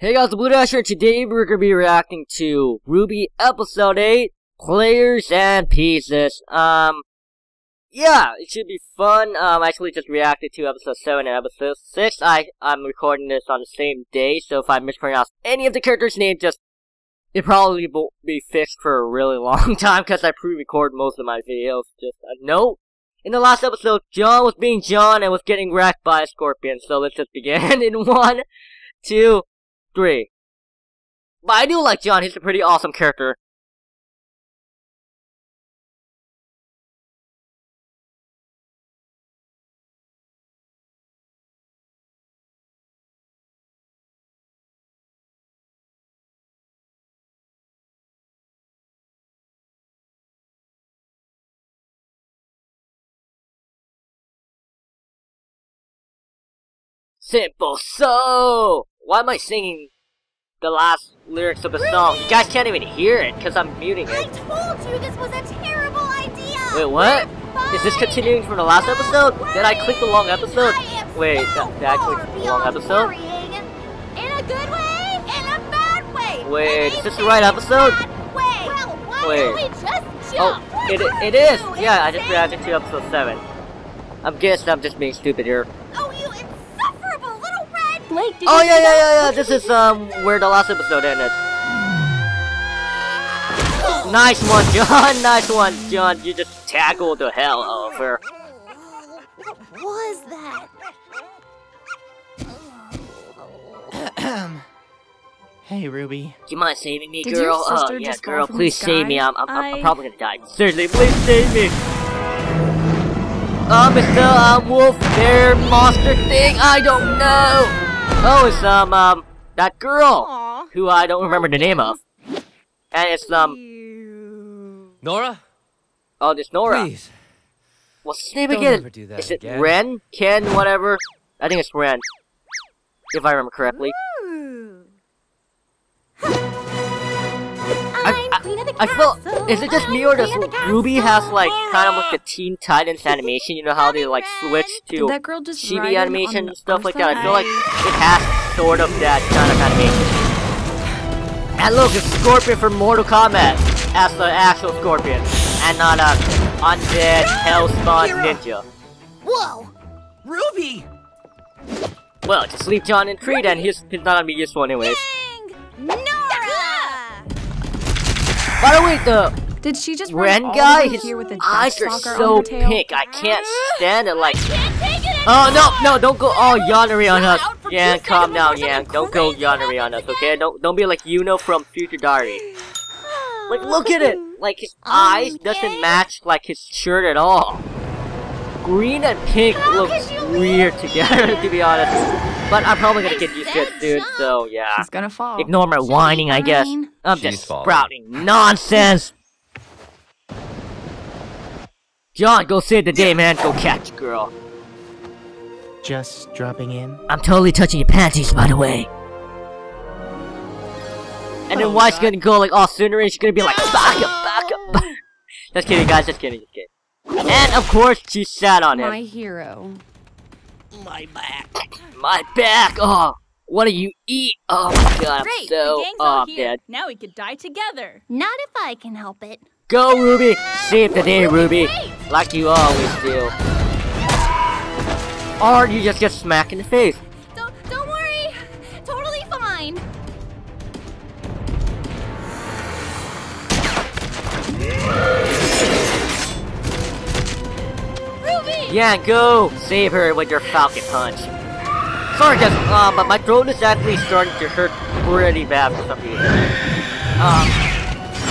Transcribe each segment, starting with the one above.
Hey guys, the Blue Dasher. Today we're gonna be reacting to RWBY Episode 8, Players and Pieces. Um, yeah, it should be fun. Um, I actually just reacted to Episode 7 and Episode 6. I, I'm recording this on the same day, so if I mispronounce any of the characters' names, just, it probably will be fixed for a really long time, because I pre-record most of my videos. Just a note. In the last episode, Jaune was being Jaune and was getting wrecked by a scorpion, so let's just begin in one, two, But I do like Jaune, he's a pretty awesome character. Simple so. Why am I singing the last lyrics of the song? You guys can't even hear it because I'm muting it. I told you this was a terrible idea! Wait, what? This continuing from the last Don't episode? Did I click the long episode? Wait, so did, did I click the long episode? In a good way, in a bad way. Wait, is this the right episode? Well, Wait. don't we just Oh, it, it is! Yeah, I just reacted to episode 7. I'm guessing I'm just being stupid here. Oh, you insufferable little red. Blake, did Oh, you yeah, yeah, yeah, yeah, this is, um, where the last episode ended. Nice one, Jaune, nice one, Jaune. You just tackled the hell over. What was that? hey, Ruby. Do you mind saving me, Did your girl? Oh, sister yeah, just fall girl, from please the save me. sky? I'm, I'm, I'm, I'm probably gonna die. Seriously, please save me. Oh, Mr. Um, wolf bear monster thing. I don't know. Oh, it's um, um, that girl Aw. who I don't remember the name of, and it's um, Nora, oh, this Nora. please. What's his name Don't again? ever do that Is it again. Ren? Ken? Whatever. I think it's Ren, if I remember correctly. I'm I- queen I felt, is it just me or does RWBY has like kind of like the Teen Titans animation? You know how they like switch Did to that girl just chibi animation and stuff like that. I feel like it has sort of that kind of animation. And look, it's Scorpion from Mortal Kombat as the actual Scorpion, and not a undead hellspawn Kira! ninja. Whoa! Ruby! Well, just leave Jaune in tree and He's, he's not gonna be useful anyways. By the way, the Did she just Ren run all guy, the his here with a eyes death are so on her tail? pink. I can't stand it. Like, Can't it oh no, no, don't go oh, all yandere on us. out for Yang, two calm down, before Yang. something Don't go crazy yandere on us, okay? Don't don't be like Yuno from Future Diary. Like, look at it. Like his eyes doesn't Okay. match like his shirt at all. Green and pink How looks weird together, to be honest. But I'm probably gonna get used to it said soon, so yeah. She's gonna fall. Ignore my whining, I guess. I'm She's just falling. sprouting nonsense. Jaune, go save the day, man. Go catch girl. Just dropping in. I'm totally touching your panties, by the way. And then Oh, White's gonna go like all tsundere and she's gonna be like, back up, back up. just kidding, guys. Just kidding, just kidding. And of course, she sat on him. My hero. My back. My back. Oh, what do you eat? Oh my god, I'm Great, so the gang's oh, all I'm here. dead. Now we could die together. Not if I can help it. Go, Ruby. Save the day, Ruby. Like you always do. Or you just get smacked in the face. Don't, don't worry. Totally fine. Ruby! Yeah, go save her with your falcon punch. Sorry, guys, uh, but my throat is actually starting to hurt pretty bad for some reason. Um,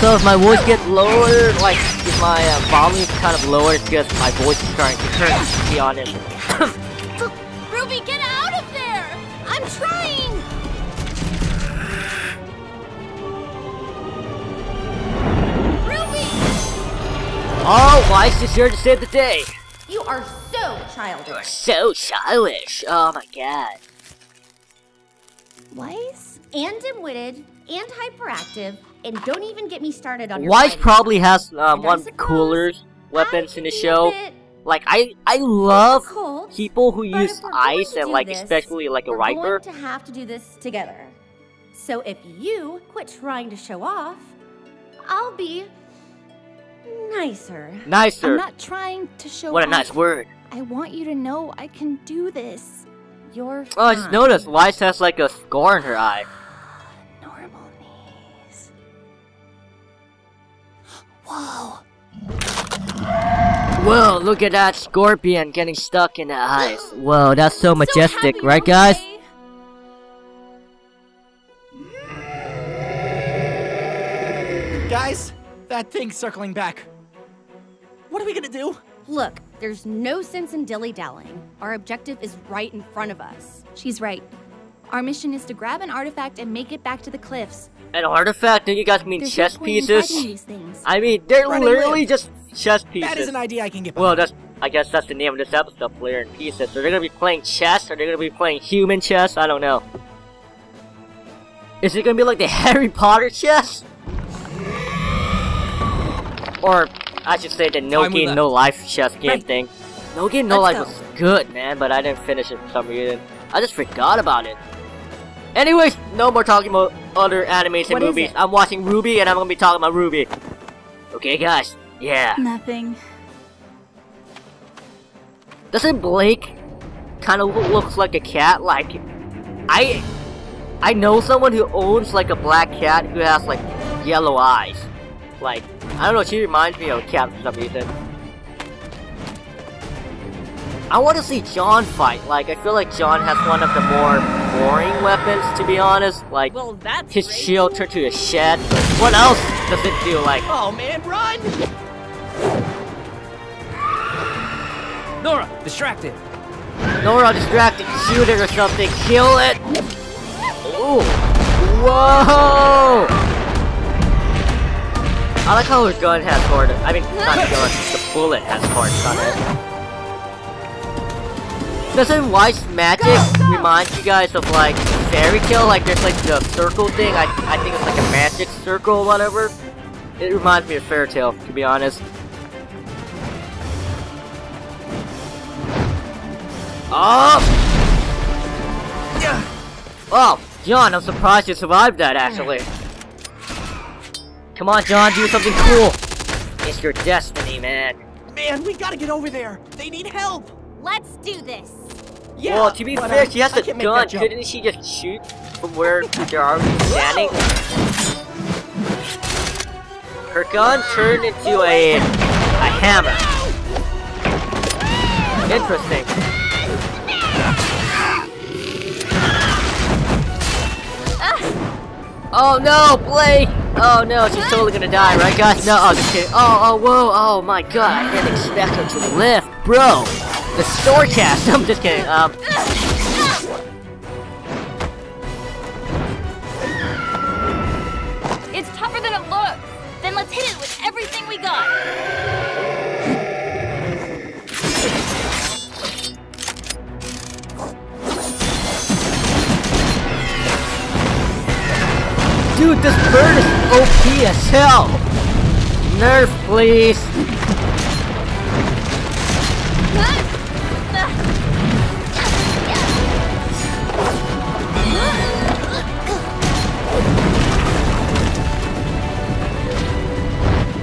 so if my voice gets lower, like if my uh, volume is kind of lower, it's because my voice is starting to hurt. To be honest. Ruby, get out of there! I'm trying! Ruby! Oh, why is here to save the day? You are so childish. You're so childish. Oh my god. Wise and dim-witted and hyperactive, and don't even get me started on your Weiss probably has um, one of the cooler weapons in the can be a show. Like I, I love difficult, people who use if we're going ice and like this, especially like a rapier. we're going to have to do this together. So if you quit trying to show off, I'll be nicer. Nicer. I'm not trying to show what a off. nice word. I want you to know I can do this. You're Oh, I just fine. noticed Weiss has like a scar in her eye. Normal knees. Whoa. Whoa, look at that scorpion getting stuck in the eyes. Whoa, that's so majestic, happy, right guys? okay? Guys, that thing's circling back. What are we gonna do? Look, there's no sense in dilly dallying. Our objective is right in front of us. She's right. Our mission is to grab an artifact and make it back to the cliffs. An artifact? Do you guys mean There's chess no point in pieces? fighting these things. I mean, they're Running literally with. just chess pieces. That is an idea I can get Well, that's I guess that's the name of this episode, Player in Pieces. So they're gonna be playing chess, or they're gonna be playing human chess? I don't know. Is it gonna be like the Harry Potter chess? Or I should say the No Time Game. No Life chess game Right. thing. No Game No Let's Life go. was good, man, but I didn't finish it for some reason. I just forgot about it. Anyways, no more talking about other animes and What is movies. I'm watching RWBY, and I'm gonna be talking about RWBY. Okay, guys. Yeah. Nothing. Doesn't Blake kind of looks like a cat? Like, I, I know someone who owns like a black cat who has like yellow eyes. Like, I don't know. She reminds me of a cat for some reason. I want to see Jaune fight. Like, I feel like Jaune has one of the more boring weapons, to be honest. Like, Well, that's his great. shield turned to a shed. What else does it do? Like, Oh man, run! Nora, distracted. Nora distract it. shoot it or something, kill it! Ooh! Whoa! I like how her gun has hard. I mean, not gun, the bullet has parts on it. Doesn't Weiss magic remind you guys of like Fairy Tail? Like there's like the circle thing. I I think it's like a magic circle or whatever. It reminds me of Fairy Tail, to be honest. Oh! Oh, Jaune, I'm surprised you survived that, actually. Come on, Jaune, do something cool. It's your destiny, man. Man, we gotta get over there. They need help. Let's do this. Yeah. well, to be but, fair, uh, she has I a gun. that jump. Couldn't she just shoot from where they're already standing? Her gun turned into a a hammer. Interesting. Oh no, Blake! Oh no, she's totally gonna die, right guys? No, oh, just kidding. Oh, oh, whoa, oh my god, I didn't expect her to lift, bro! The storecast, I'm just kidding, um... this bird is OP as hell! Nerf, please!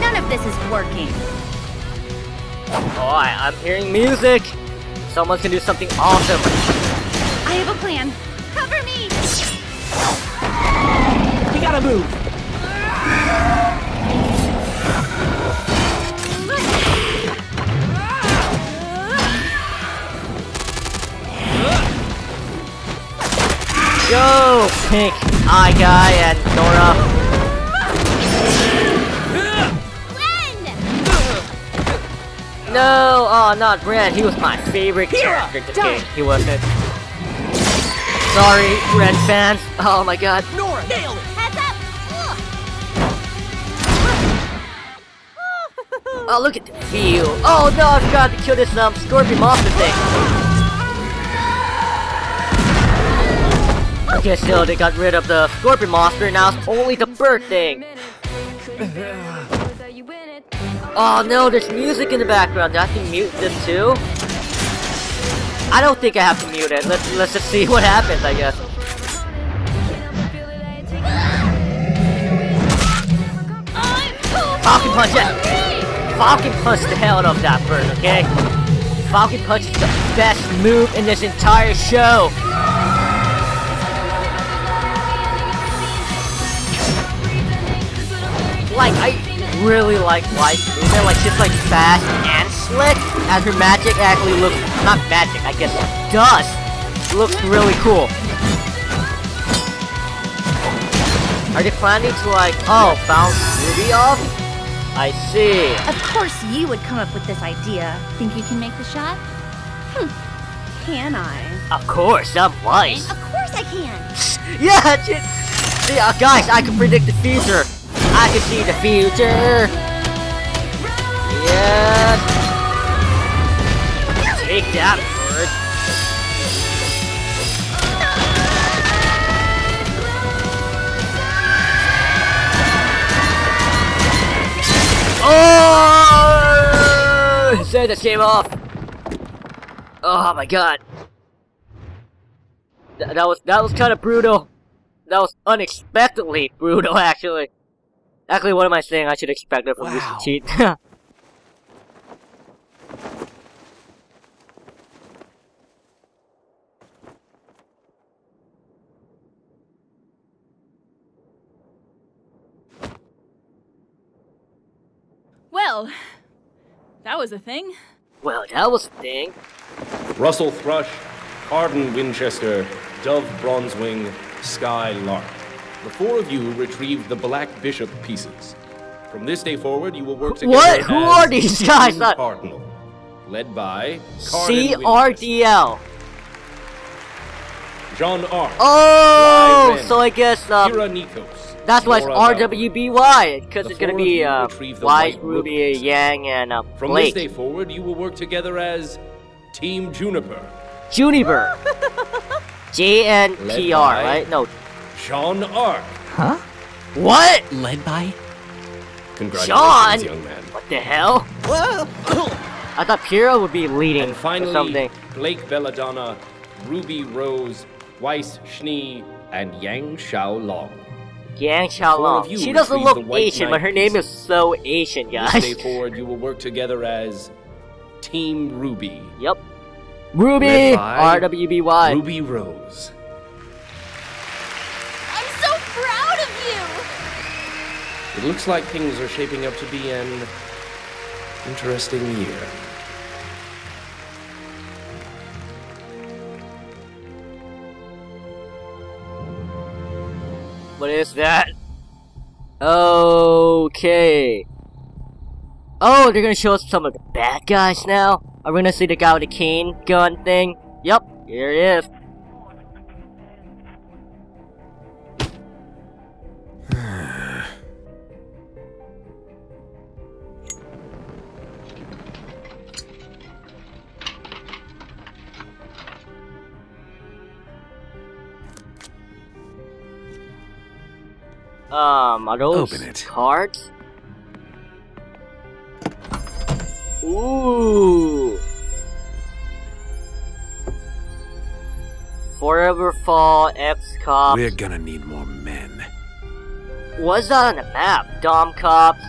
None of this is working. Oh, I, I'm hearing music! Someone can do something awesome! I have a plan. Gotta move. Go, Pink Eye Guy and Nora! No! Oh, not Red. He was my favorite character in the game. He wasn't. Sorry, Red fans. Oh my god. Nora, nail it. Oh, look at the view. Oh no, I forgot to kill this um, scorpion monster thing. Okay, so they got rid of the scorpion monster, now it's only the bird thing. oh no, there's music in the background. Do I have to mute this too? I don't think I have to mute it. Let's, let's just see what happens, I guess. Falcon Punch, it. Falcon Punch the hell out of that bird, okay? Falcon Punch is the best move in this entire show! Like, I really like White's movement, like, she's like fast and slick, and her magic actually looks, not magic, I guess, does, looks really cool. Are they planning to like, oh, bounce Ruby off? I see. Of course you would come up with this idea. Think you can make the shot? Can I? Of course, I'm Weiss. Of course I can. yeah, see, uh, guys, I can predict the future. I can see the future. Yes. Take that, Oh! Send the shame off. Oh my god. Th- that was that was kind of brutal. That was unexpectedly brutal, actually. Actually, what am I saying? I should expect it from Wow. Mr. Cheat. Well, that was a thing. well, that was a thing. Russell Thrush, Cardin Winchester, Dove Bronzewing, Sky Lark. The four of you retrieved the Black Bishop pieces. From this day forward, you will work together What? Who as are these guys? Team Not- Cardinal, led by CRDL. Jaune R. Oh, Lie Ren, so I guess um, Pyrrha Nikos. That's why it's Laura Bauer. RWBY because it's gonna be you uh, Weiss, Ruby, rubies. Yang, and uh, From this day forward, you will work together as Team Juniper, Juniper. J N P R, right? No. Jaune Arc. Huh? What? Led by? Congratulations, Jaune! young man. What the hell? I thought Pyrrha would be leading And or finally, something. Blake Belladonna, Ruby Rose, Weiss Schnee, and Yang Xiao Long. Yang Four Xiaolong. of you She doesn't look Asian, but her name is so Asian, This guys. day forward, you will work together as Team RWBY. Yep. Ruby! RWBY. Ruby Rose. I'm so proud of you! It looks like things are shaping up to be an interesting year. What is that? Okay. Oh, they're gonna show us some of the bad guys now? Are we gonna see the guy with the cane gun thing? Yep, here he is. Um, are those Open it. cards? Ooh. Forever Fall, X Cops. We're gonna need more men. What's that on the map? Dom Cops.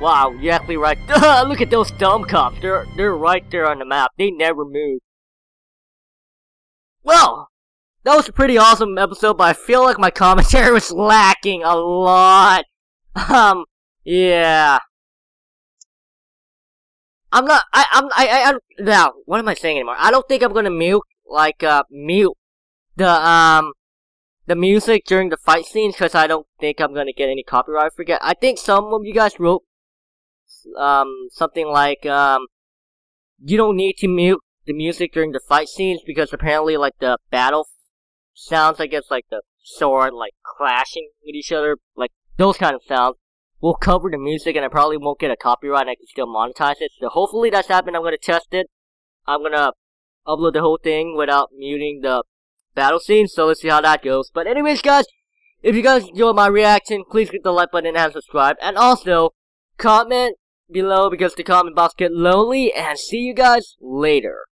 Wow, you're actually right. Look at those Dom Cops. They're they're right there on the map. They never move. Well, that was a pretty awesome episode, but I feel like my commentary was lacking a lot. Um, yeah. I'm not. I. I'm. I. I. I now, what am I saying anymore? I don't think I'm gonna mute like uh mute the um the music during the fight scenes because I don't think I'm gonna get any copyright. Forget. I think some of you guys wrote um something like um you don't need to mute the music during the fight scenes because apparently like the battle sounds I guess like the sword like clashing with each other like those kind of sounds We'll cover the music and I probably won't get a copyright and I can still monetize it. So hopefully that's happened. I'm gonna test it. I'm gonna upload the whole thing without muting the battle scene, so let's see how that goes. But anyways, guys, if you guys enjoyed my reaction, please hit the like button and subscribe. And also, comment below because the comment box get lonely, and see you guys later.